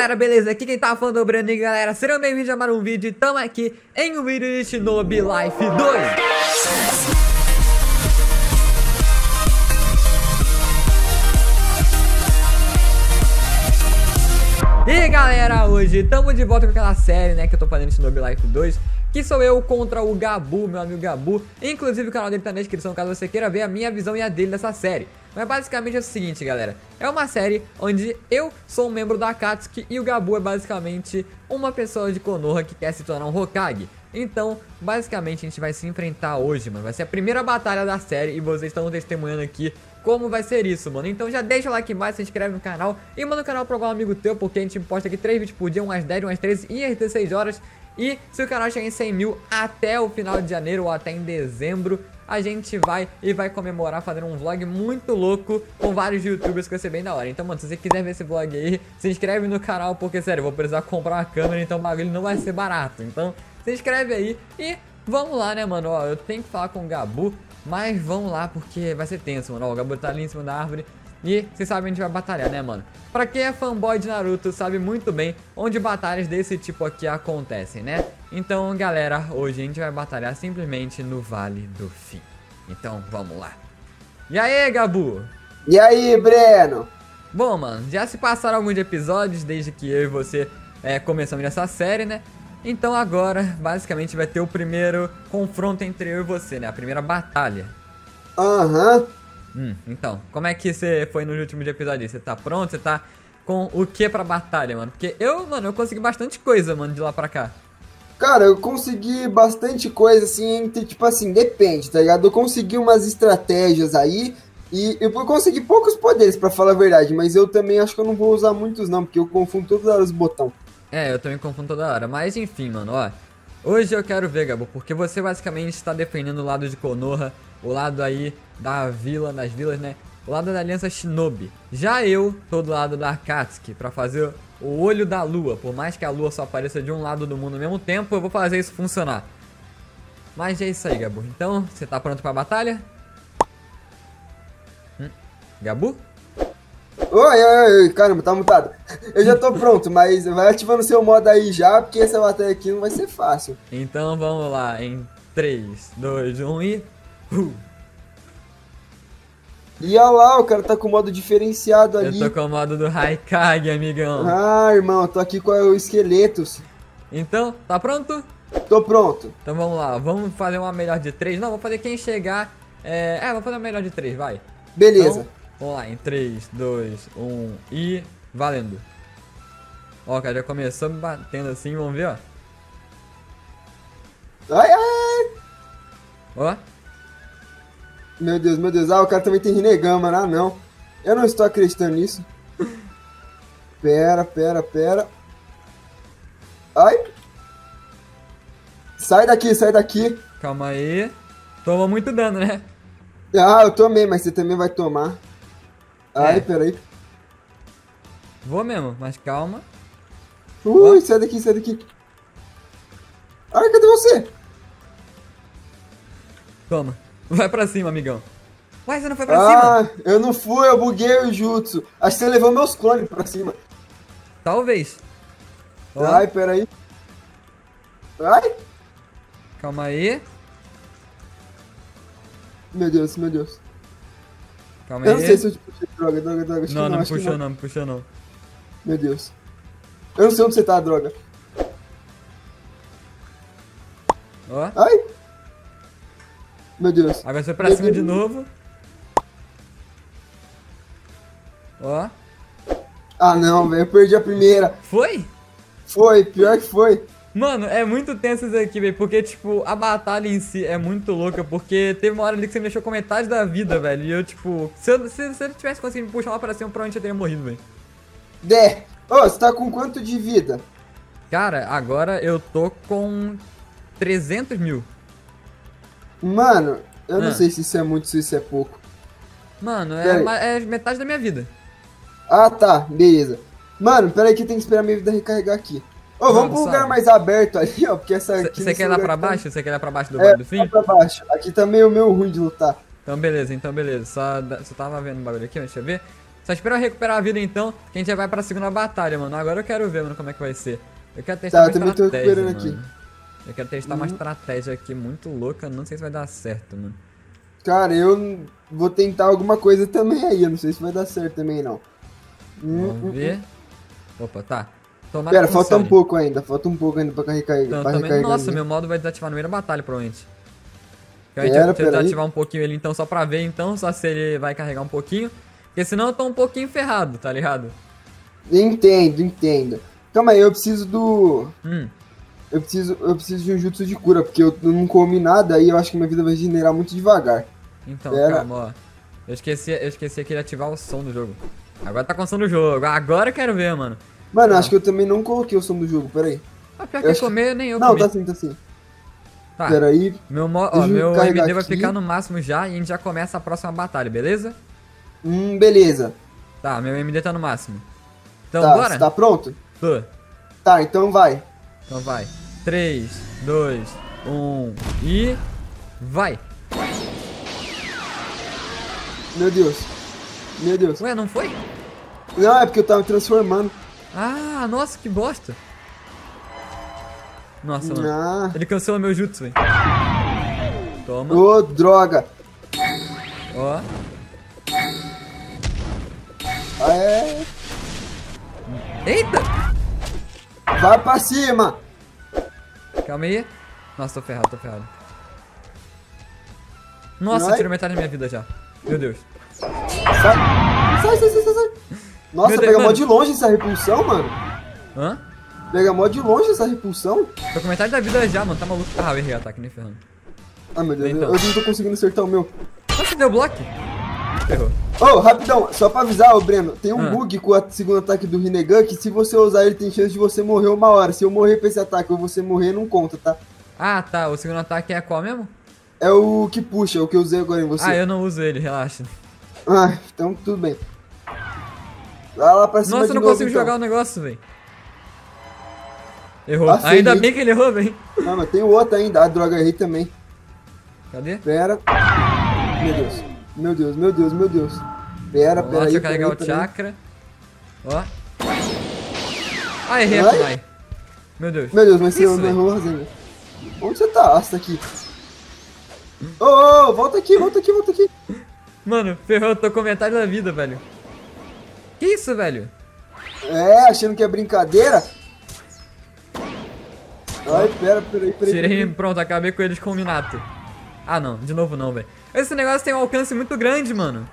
galera, beleza? Aqui quem tá falando é o Breno e galera, sejam bem-vindos a mais um vídeo. Tamo aqui em um vídeo de Shinobi Life 2 E galera, hoje tamo de volta com aquela série, né, que eu tô fazendo Shinobi Life 2 Que sou eu contra o Gabu, meu amigo Gabu. Inclusive o canal dele tá na descrição caso você queira ver a minha visão e a dele dessa série Mas basicamente é o seguinte, galera É uma série onde eu sou um membro da Akatsuki E o Gabu é basicamente uma pessoa de Konoha que quer se tornar um Hokage então, basicamente, a gente vai se enfrentar hoje, mano. Vai ser a primeira batalha da série e vocês estão testemunhando aqui como vai ser isso, mano. Então já deixa o like embaixo, se inscreve no canal e manda o canal pra algum amigo teu, porque a gente posta aqui 3 vídeos por dia, umas 10, umas 13 e às 16 horas. E se o canal chegar em 100 mil até o final de janeiro ou até em dezembro, a gente vai e vai comemorar fazendo um vlog muito louco com vários youtubers que vai ser bem da hora. Então, mano, se você quiser ver esse vlog aí, se inscreve no canal, porque, sério, eu vou precisar comprar uma câmera, então o bagulho não vai ser barato. Então, se inscreve aí e vamos lá, né, mano? Ó, eu tenho que falar com o Gabu, mas vamos lá porque vai ser tenso, mano. Ó, o Gabu tá ali em cima da árvore e vocês sabem a gente vai batalhar, né, mano? Pra quem é fanboy de Naruto sabe muito bem onde batalhas desse tipo aqui acontecem, né? Então, galera, hoje a gente vai batalhar simplesmente no Vale do Fim. Então, vamos lá. E aí, Gabu? E aí, Breno? Bom, mano, já se passaram alguns episódios desde que eu e você é, começamos essa série, né? Então agora, basicamente, vai ter o primeiro confronto entre eu e você, né? A primeira batalha. Aham. Uhum. Hum, então, como é que você foi no último episódio? Você tá pronto? Você tá com o que pra batalha, mano? Porque eu, mano, eu consegui bastante coisa, mano, de lá pra cá. Cara, eu consegui bastante coisa, assim, tipo assim, depende, tá ligado? Eu consegui umas estratégias aí, e eu consegui poucos poderes, para falar a verdade, mas eu também acho que eu não vou usar muitos não, porque eu confundo todos os botões. É, eu também confundo toda hora. Mas enfim, mano, ó. Hoje eu quero ver, Gabo, porque você basicamente está defendendo o lado de Konoha, o lado aí da vila, das vilas, né? O lado da aliança Shinobi. Já eu tô do lado da Akatsuki pra fazer o olho da lua. Por mais que a lua só apareça de um lado do mundo ao mesmo tempo, eu vou fazer isso funcionar. Mas é isso aí, Gabu. Então, você tá pronto pra batalha? Hum? Gabu? Oi, oi, oi, caramba, tá mutado. Eu já tô pronto, mas vai ativando seu modo aí já, porque essa batalha aqui não vai ser fácil. Então vamos lá, em 3, 2, 1 e... E olha lá, o cara tá com o modo diferenciado ali. Eu tô com o modo do Haikage, amigão. Ah, irmão, tô aqui com o esqueletos. Então, tá pronto? Tô pronto. Então vamos lá, vamos fazer uma melhor de 3. Não, vou fazer quem chegar... É, é vou fazer uma melhor de 3, vai. Beleza. Então, Vamos lá, em 3, 2, 1 e valendo. Ó, cara, já começou me batendo assim, vamos ver, ó. Ai, ai! Ó. Meu Deus, meu Deus. Ah, o cara também tem Rinegama, ah, não. Eu não estou acreditando nisso. pera, pera, pera. Ai! Sai daqui, sai daqui. Calma aí. Toma muito dano, né? Ah, eu tomei, mas você também vai tomar. Ai, é. peraí. Vou mesmo, mas calma. Ui, Ó. sai daqui, sai daqui. Ai, cadê você? Toma. Vai pra cima, amigão. Ué, você não foi pra ah, cima? eu não fui, eu buguei o jutsu. Acho que você levou meus clones pra cima. Talvez. Ó. Ai, peraí. Ai. Calma aí. Meu Deus, meu Deus. Calma eu aí. Eu não sei se eu te puxei droga, droga, droga. Acho não, não, não puxou não. não, puxou não. Meu Deus. Eu não sei onde você tá, droga. Ó. Ai! Meu Deus. Agora você vai pra Meu cima Deus. de novo. Ó. Ah não, velho. Eu perdi a primeira. Foi? Foi, pior que foi. Mano, é muito tenso isso aqui, velho, porque, tipo, a batalha em si é muito louca, porque teve uma hora ali que você me deixou com metade da vida, velho, e eu, tipo, se eu, se, se eu tivesse conseguido me puxar lá pra cima, provavelmente eu teria morrido, velho. Dé, ô, oh, você tá com quanto de vida? Cara, agora eu tô com 300 mil. Mano, eu ah. não sei se isso é muito, se isso é pouco. Mano, é, é metade da minha vida. Ah, tá, beleza. Mano, pera aí que tem que esperar minha vida recarregar aqui. Ô, oh, vamos pro lugar mais aberto ali, ó, porque essa aqui... Você quer ir lá pra baixo? Você tá... quer ir lá pra baixo do é, do fim? pra baixo. Aqui tá meio, meio ruim de lutar. Então beleza, então beleza. Só, só tava vendo o bagulho aqui, deixa eu ver. Só espera eu recuperar a vida então, que a gente já vai pra segunda batalha, mano. Agora eu quero ver, mano, como é que vai ser. Eu quero testar Tá, eu também tô recuperando mano. aqui. Eu quero testar uma Uhum. estratégia aqui muito louca, não sei se vai dar certo, mano. Cara, eu vou tentar alguma coisa também aí. Eu não sei se vai dar certo também, não. Hum, hum, Vamos ver. Opa, tá. Tomara Pera, falta um pouco ainda. Falta um pouco ainda pra carregar. Então, pra também, nossa, ainda. meu modo vai desativar no meio da batalha, provavelmente. Eu Pera, vou tentar pera aí. ativar um pouquinho ele então, só pra ver então, só se ele vai carregar um pouquinho. Porque senão eu tô um pouquinho ferrado, tá ligado? Entendo, entendo. Calma aí, eu preciso do. Hum, Eu preciso, eu preciso de um jutsu de cura, porque eu não comi nada e eu acho que minha vida vai regenerar muito devagar. então, Pera. calma, ó. Eu esqueci, eu esqueci aqui de ativar o som do jogo. Agora tá com o som do jogo, agora eu quero ver, mano. Mano, Ah. acho que eu também não coloquei o som do jogo, peraí. Ah, pior Eu que acho comer, nem eu não, comi. tá sim, tá sim. Tá, Peraí. meu, mo- ó, meu MD vai aqui. ficar no máximo já e a gente já começa a próxima batalha, beleza? Hum, beleza. Tá, meu MD tá no máximo. Então, Tá, bora? tá pronto? Tô. Tá, então vai. Então vai. 3, 2, 1 e. Vai! Meu Deus. Meu Deus. Ué, não foi? Não, é porque eu tava transformando. Ah, nossa, que bosta! Nossa, mano. Ah. Ele cancelou meu jutsu, velho. Toma. Ô, droga. Ó. É. Eita! Vai pra cima. Calma aí. Nossa, tô ferrado, tô ferrado. Nossa, Vai. tirou metade da minha vida já. Meu Deus. Sai. Sai, sai, sai, sai. Nossa, Deus, pega mó mano. de longe essa repulsão, mano. Hã? Pega mó de longe essa repulsão. Tô com metade da vida já, mano. Tá maluco? Ah, eu errei o ataque, nem ferrando. Ah, meu Deus, Então. eu não tô conseguindo acertar o meu. Nossa, deu bloco? Ferrou. Ô, rapidão, só pra avisar, ô Breno, tem um Ah. bug com o segundo ataque do Rinnegan que se você usar ele tem chance de você morrer uma hora. Se eu morrer pra esse ataque ou você morrer, não conta, tá? Ah, tá. O segundo ataque é qual mesmo? É o que puxa, o que eu usei agora em você. Ah, eu não uso ele, relaxa. Ah, então tudo bem. Vai lá pra cima Nossa, eu não novo, consigo então. jogar o negócio, velho. Errou. Ah, Ainda bem que ele errou, velho. Não, mas tem o outro ainda. Ah, droga, errei também. Cadê? Pera. Meu Deus. Meu Deus, meu Deus, meu Deus. Pera, Vamos lá, pera aí, deixa eu carregar aí, o chakra. Ó. Ah, errei a Vai? kunai. Meu Deus. Meu Deus, mas você errou, Razinha. Onde você tá? Ah, você tá aqui. Ô, ô, ô, volta aqui, volta aqui, volta aqui. Mano, ferrou, eu tô com metade da vida, velho. Que isso, velho? É, achando que é brincadeira? Ai, pera, peraí, peraí. Tirei, pronto, acabei com eles com o Minato. Ah, não, de novo não, velho. Esse negócio tem um alcance muito grande, mano.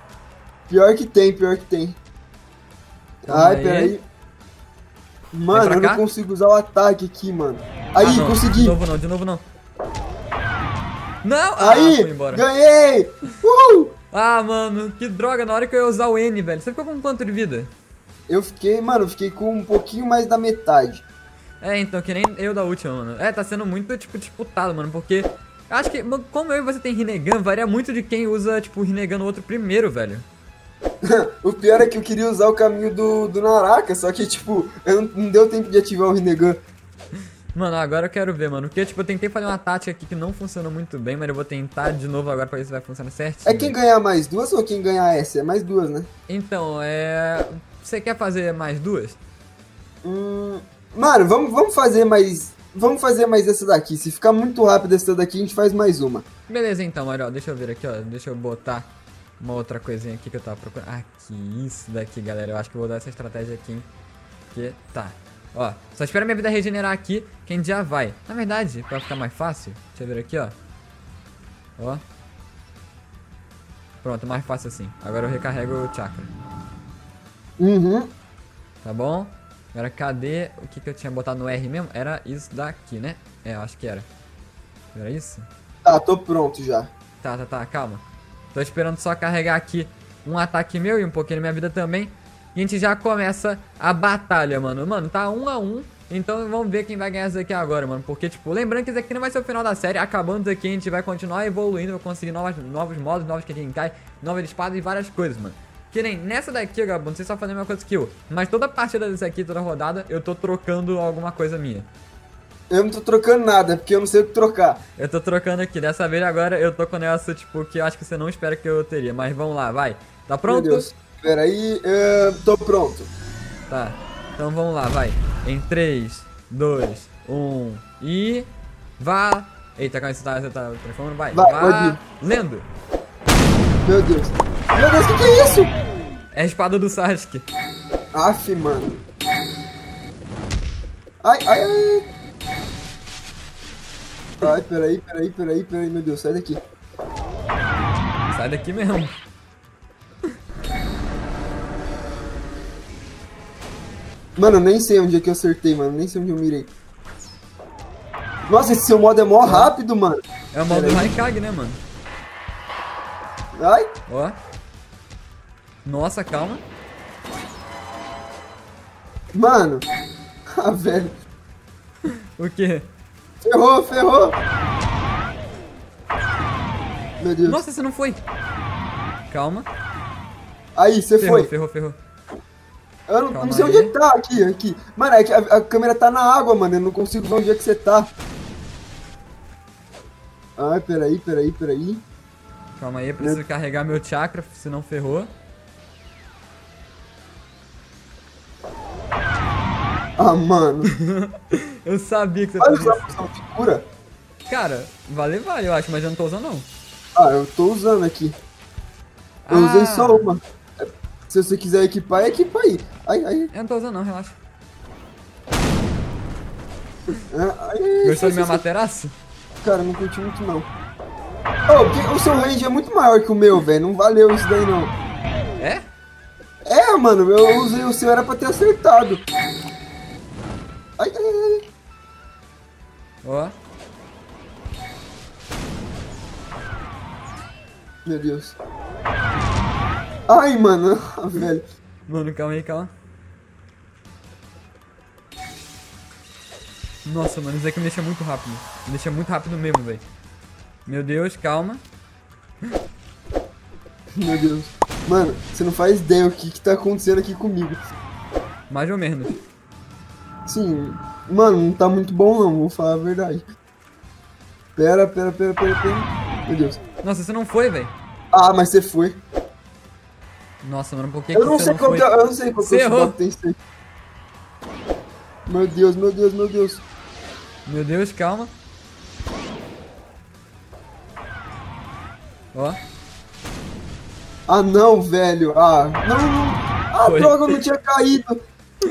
Pior que tem, pior que tem. Calma Ai, aí. peraí. Mano, eu não consigo usar o ataque aqui, mano. Aí, ah, não, consegui. De novo não, de novo não. Não! Ah, Aí, embora. ganhei! Uhul! Ah, mano, que droga, na hora que eu ia usar o N, velho. Você ficou com quanto de vida? Eu fiquei, mano, eu fiquei com um pouquinho mais da metade. É, então, que nem eu da última, mano. É, tá sendo muito, tipo, disputado, mano, porque... eu Acho que, como eu e você tem Rinnegan, varia muito de quem usa, tipo, o Rinnegan no outro primeiro, velho. o pior é que eu queria usar o caminho do, do Naraka, só que, tipo, eu não, não deu tempo de ativar o Rinnegan. Mano, agora eu quero ver, mano. Porque, tipo, eu tentei fazer uma tática aqui que não funcionou muito bem, mas eu vou tentar de novo agora pra ver se vai funcionar certinho. É quem ganhar mais duas ou quem ganhar essa? É mais duas, né? Então, é... Você quer fazer mais duas? Hum, mano, vamos, vamos fazer mais. Vamos fazer mais essa daqui. Se ficar muito rápido essa daqui, a gente faz mais uma. Beleza, então, olha, ó, deixa eu ver aqui, ó. Deixa eu botar uma outra coisinha aqui que eu tava procurando. Aqui, isso daqui, galera. Eu acho que eu vou dar essa estratégia aqui, hein? Que tá. Ó, só espera minha vida regenerar aqui, que a gente já vai. Na verdade, pra ficar mais fácil, deixa eu ver aqui, ó. Ó. Pronto, mais fácil assim. Agora eu recarrego o chakra. Uhum. Tá bom? Agora cadê o que, que eu tinha botado no R mesmo? Era isso daqui, né? É, eu acho que era. Era isso? Tá, tô pronto já. Tá, tá, tá, calma. Tô esperando só carregar aqui um ataque meu e um pouquinho da minha vida também. E a gente já começa a batalha, mano. Mano, tá um a um. Então vamos ver quem vai ganhar isso daqui agora, mano. Porque, tipo, lembrando que isso aqui não vai ser o final da série. Acabando isso aqui, a gente vai continuar evoluindo. Vai conseguir novas, novos modos, novos Kenkai, novas espadas e várias coisas, mano. Que nem nessa daqui, Gabo, não sei se só fazer a mesma coisa que eu. Mas toda partida desse aqui, toda rodada, eu tô trocando alguma coisa minha. Eu não tô trocando nada, porque eu não sei o que trocar. Eu tô trocando aqui. Dessa vez agora eu tô com essa, tipo, que eu acho que você não espera que eu teria. Mas vamos lá, vai. Tá pronto? Meu Deus. Pera aí, eh, tô pronto. Tá. Então vamos lá, vai. Em 3, 2, 1 e. Vá. Eita, calma, você tá, você tá transformando? Vai. Vai, Vá. Lendo. Meu Deus. Meu Deus, o que, que é isso? É a espada do Sasuke. Aff, mano. Ai, ai, ai. Ai, peraí, peraí, peraí, peraí, meu Deus, sai daqui. Sai daqui mesmo. Mano, eu nem sei onde é que eu acertei, mano, nem sei onde eu mirei. Nossa, esse seu modo é mó rápido, mano. É o modo. Raikage, né, mano? Ai, Ó. Nossa, calma. mano. Ah, velho. O quê? Ferrou, ferrou. Meu Deus. Nossa, você não foi. Calma. Aí, você Ferrou, foi. ferrou, ferrou. Eu não, não sei aí. onde tá aqui, aqui. Mano, é a, a câmera tá na água, mano. Eu não consigo ver onde é que você tá. Ai, peraí, peraí, peraí. Calma aí, eu preciso carregar meu chakra, senão ferrou. Ah, mano. Eu sabia que você Olha fazia poção de cura. isso. Cara, vale, vale, eu acho, mas eu não tô usando não. Ah, eu tô usando aqui. Eu usei Ah. só uma. É, Se você quiser equipar, equipa aí. Ai, ai, Eu não tô usando não, relaxa. ai, ai, ai, Gostou ai, do meu ai, materaço? Cara, não curti muito não. Oh, o seu range é muito maior que o meu, velho. Não valeu isso daí não. É? É, mano, eu usei o seu, era pra ter acertado. Ai, ai, ai. Ó. Meu Deus. Ai, mano. Ah, velho. Mano, calma aí, calma. Nossa, mano, isso aqui me deixa muito rápido. Me deixa muito rápido mesmo, velho. Meu Deus, calma. Meu Deus. Mano, você não faz ideia o que, que tá acontecendo aqui comigo. Mais ou menos. Sim, mano, não tá muito bom não, vou falar a verdade. Pera, pera, pera, pera, pera. Meu Deus. Nossa, você não foi, velho. Ah, mas você foi. Nossa, mano, por que, Eu que não sei não qual foi? que é, eu não sei qual que Você o errou. tem isso. Meu Deus, meu Deus, meu Deus. Meu Deus, calma. Ó. Ah, não, velho. Ah, não, não. Ah, Foi. droga, eu não tinha caído.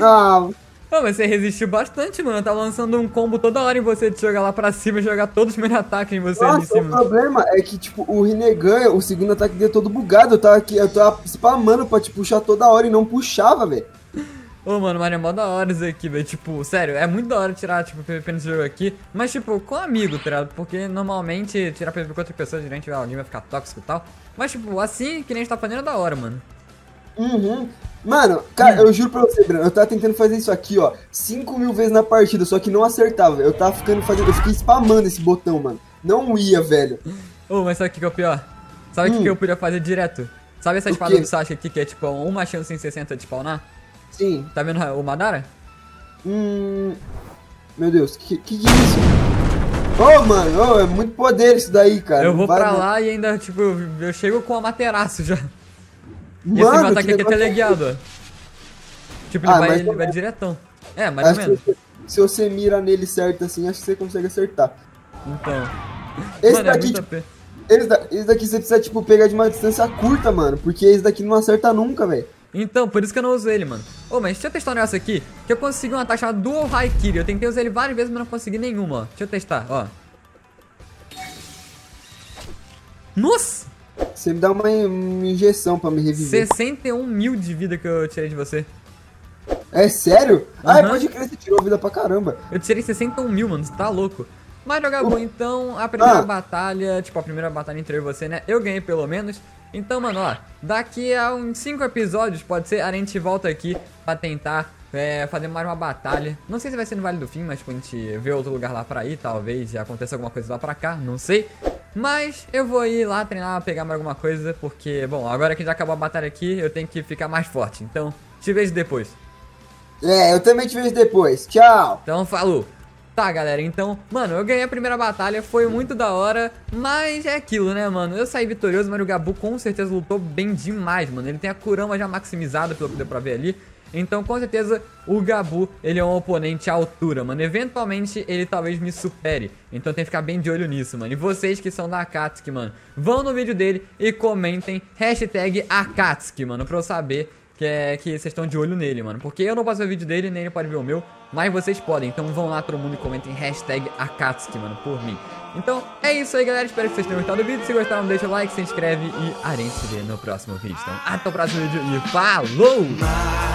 Ah, Ah, mas você resistiu bastante, mano. Tá lançando um combo toda hora em você de jogar lá pra cima e jogar todos os meus ataques em você ali em nossa, o cima. problema é que, tipo, o Rinnegan, o segundo ataque dele é todo bugado. Eu tava aqui, eu tava spamando pra te puxar toda hora e não puxava, velho. Ô, mano, mas é mó da hora isso aqui, velho. Tipo, sério, é muito da hora tirar, tipo, PVP nesse jogo aqui. Mas, tipo, com amigo, tá ligado? Porque normalmente tirar PVP com outra pessoa, ah, o nível vai ficar tóxico e tal. Mas, tipo, assim, que nem a gente tá fazendo é da hora, mano. Uhum. Mano, cara, eu juro pra você, Breno, eu tava tentando fazer isso aqui, ó, 5 mil vezes na partida, só que não acertava. Eu tava ficando fazendo. Eu fiquei spamando esse botão, mano. Não ia, velho. Ô, mas sabe o que que é o pior? Sabe o que Hum. que eu podia fazer direto? Sabe essa espada do Sasuke aqui, que é tipo uma chance em 60 de spawnar? Sim. Tá vendo o Madara? Hum. Meu Deus, que que, que é isso? Ô, mano, ô, é muito poder isso daí, cara. eu vou vai pra não. lá e ainda, tipo, eu chego com a materaço já. E esse Mano, meu ataque que aqui é negócio- teleguiado, ó. Tipo, ele, Ah, vai, ele vai diretão. É, mais ou Acho menos. que se, você mira nele certo assim, acho que você consegue acertar. Então. Esse mano, é daqui, AP. esse, da- esse daqui você precisa, tipo, pegar de uma distância curta, mano. Porque esse daqui não acerta nunca, velho. Então, por isso que eu não uso ele, mano. Ô, mas deixa eu testar um negócio aqui. Que eu consegui um ataque chamado Dual Haikiri. Eu tentei usar ele várias vezes, mas não consegui nenhuma, ó. Deixa eu testar, ó. Nossa! Você me dá uma, uma injeção pra me reviver. 61 mil de vida que eu tirei de você. É sério? Ai, Aham. pode crer, você tirou vida pra caramba. Eu tirei 61 mil, mano. Você tá louco. Mas jogar bom, então, a primeira Ah. batalha, tipo, a primeira batalha entre eu e você, né? Eu ganhei pelo menos. Então, mano, ó, daqui a uns 5 episódios, pode ser, a gente volta aqui pra tentar é, fazer mais uma batalha. Não sei se vai ser no Vale do Fim, mas tipo, a gente vê outro lugar lá pra ir, talvez aconteça alguma coisa lá pra cá, não sei. Mas eu vou ir lá treinar, pegar mais alguma coisa, porque, bom, agora que já acabou a batalha aqui, eu tenho que ficar mais forte. Então, te vejo depois. É, eu também te vejo depois. Tchau. Então, falou! Tá, galera, então, mano, eu ganhei a primeira batalha, foi muito da hora, mas é aquilo, né, mano? Eu saí vitorioso, mas o Gabu com certeza lutou bem demais, mano. Ele tem a Kurama já maximizada, pelo que deu pra ver ali. Então, com certeza, o Gabu, ele é um oponente à altura, mano. Eventualmente, ele talvez me supere. Então, tem que ficar bem de olho nisso, mano. E vocês que são da Akatsuki, mano, vão no vídeo dele e comentem hashtag Akatsuki, mano, pra eu saber que é que vocês estão de olho nele, mano. Porque eu não posso ver o vídeo dele, nem ele pode ver o meu. Mas vocês podem. Então vão lá todo mundo e comentem hashtag Akatsuki, mano, por mim. Então é isso aí, galera. Espero que vocês tenham gostado do vídeo. Se gostaram, deixa o like, se inscreve e a gente se vê no próximo vídeo. Então até o próximo vídeo e falou!